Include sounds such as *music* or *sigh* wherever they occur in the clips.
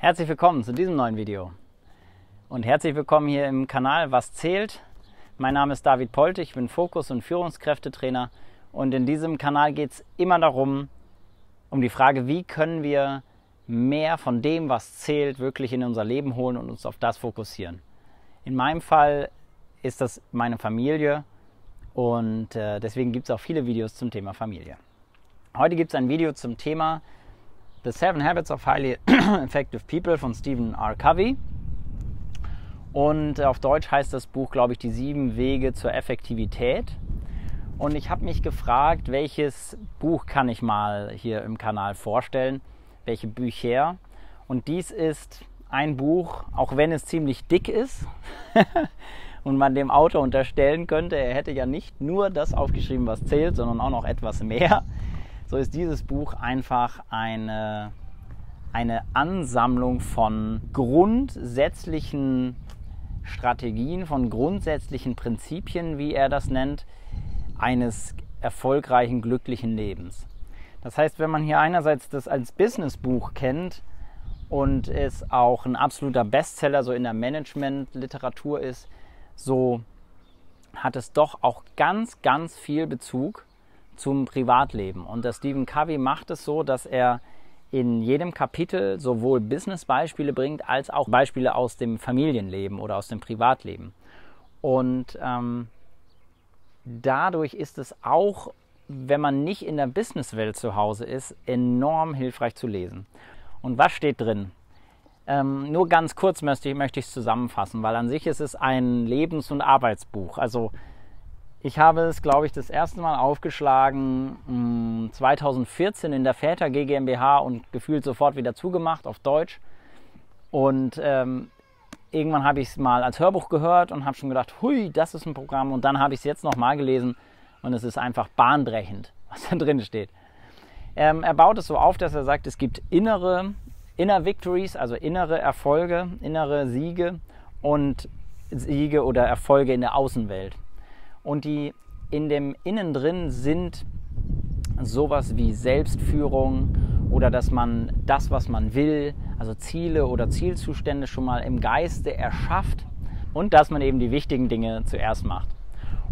Herzlich willkommen zu diesem neuen Video und herzlich willkommen hier im Kanal Was zählt. Mein Name ist David Polte, ich bin Fokus- und Führungskräftetrainer und in diesem Kanal geht es immer darum, um die Frage, wie können wir mehr von dem, was zählt, wirklich in unser Leben holen und uns auf das fokussieren. In meinem Fall ist das meine Familie und äh, deswegen gibt es auch viele Videos zum Thema Familie. Heute gibt es ein Video zum Thema The Seven Habits of Highly *coughs* Effective People von Stephen R. Covey. Und auf Deutsch heißt das Buch, glaube ich, die sieben Wege zur Effektivität. Und ich habe mich gefragt, welches Buch kann ich mal hier im Kanal vorstellen, welche Bücher. Und dies ist ein Buch, auch wenn es ziemlich dick ist *laughs* und man dem Autor unterstellen könnte, er hätte ja nicht nur das aufgeschrieben, was zählt, sondern auch noch etwas mehr so ist dieses Buch einfach eine, eine Ansammlung von grundsätzlichen Strategien, von grundsätzlichen Prinzipien, wie er das nennt, eines erfolgreichen, glücklichen Lebens. Das heißt, wenn man hier einerseits das als Businessbuch kennt und es auch ein absoluter Bestseller so in der Management-Literatur ist, so hat es doch auch ganz, ganz viel Bezug zum Privatleben. Und der Stephen Covey macht es so, dass er in jedem Kapitel sowohl Business-Beispiele bringt, als auch Beispiele aus dem Familienleben oder aus dem Privatleben. Und ähm, dadurch ist es auch, wenn man nicht in der Businesswelt zu Hause ist, enorm hilfreich zu lesen. Und was steht drin? Ähm, nur ganz kurz möchte ich es zusammenfassen, weil an sich ist es ein Lebens- und Arbeitsbuch. Also ich habe es, glaube ich, das erste Mal aufgeschlagen 2014 hm, in der Väter GmbH und gefühlt sofort wieder zugemacht auf Deutsch. Und ähm, irgendwann habe ich es mal als Hörbuch gehört und habe schon gedacht, hui, das ist ein Programm. Und dann habe ich es jetzt nochmal gelesen und es ist einfach bahnbrechend, *laughs* was da drin steht. Ähm, er baut es so auf, dass er sagt, es gibt innere, inner Victories, also innere Erfolge, innere Siege und Siege oder Erfolge in der Außenwelt und die in dem Innen drin sind sowas wie Selbstführung oder dass man das, was man will, also Ziele oder Zielzustände schon mal im Geiste erschafft und dass man eben die wichtigen Dinge zuerst macht.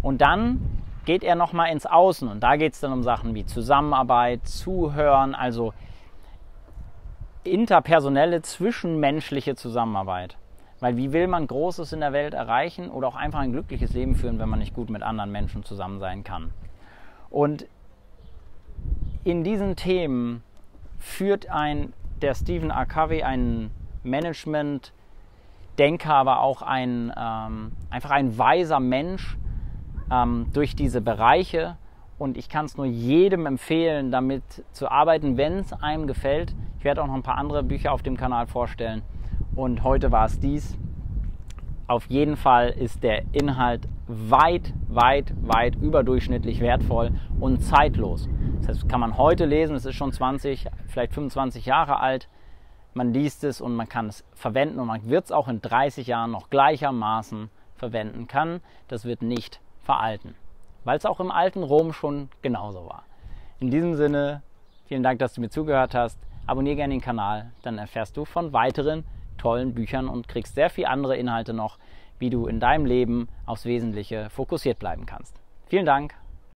Und dann geht er nochmal ins Außen und da geht es dann um Sachen wie Zusammenarbeit, Zuhören, also interpersonelle, zwischenmenschliche Zusammenarbeit. Weil wie will man Großes in der Welt erreichen oder auch einfach ein glückliches Leben führen, wenn man nicht gut mit anderen Menschen zusammen sein kann? Und in diesen Themen führt ein, der Stephen. Covey ein Management-Denker, aber auch ein, ähm, einfach ein weiser Mensch ähm, durch diese Bereiche. Und ich kann es nur jedem empfehlen, damit zu arbeiten, wenn es einem gefällt. Ich werde auch noch ein paar andere Bücher auf dem Kanal vorstellen und heute war es dies. Auf jeden Fall ist der Inhalt weit, weit, weit überdurchschnittlich wertvoll und zeitlos. Das heißt, kann man heute lesen, es ist schon 20, vielleicht 25 Jahre alt. Man liest es und man kann es verwenden und man wird es auch in 30 Jahren noch gleichermaßen verwenden kann. Das wird nicht veralten, weil es auch im alten Rom schon genauso war. In diesem Sinne, vielen Dank, dass du mir zugehört hast. Abonniere gerne den Kanal, dann erfährst du von weiteren tollen Büchern und kriegst sehr viele andere Inhalte noch, wie du in deinem Leben aufs Wesentliche fokussiert bleiben kannst. Vielen Dank.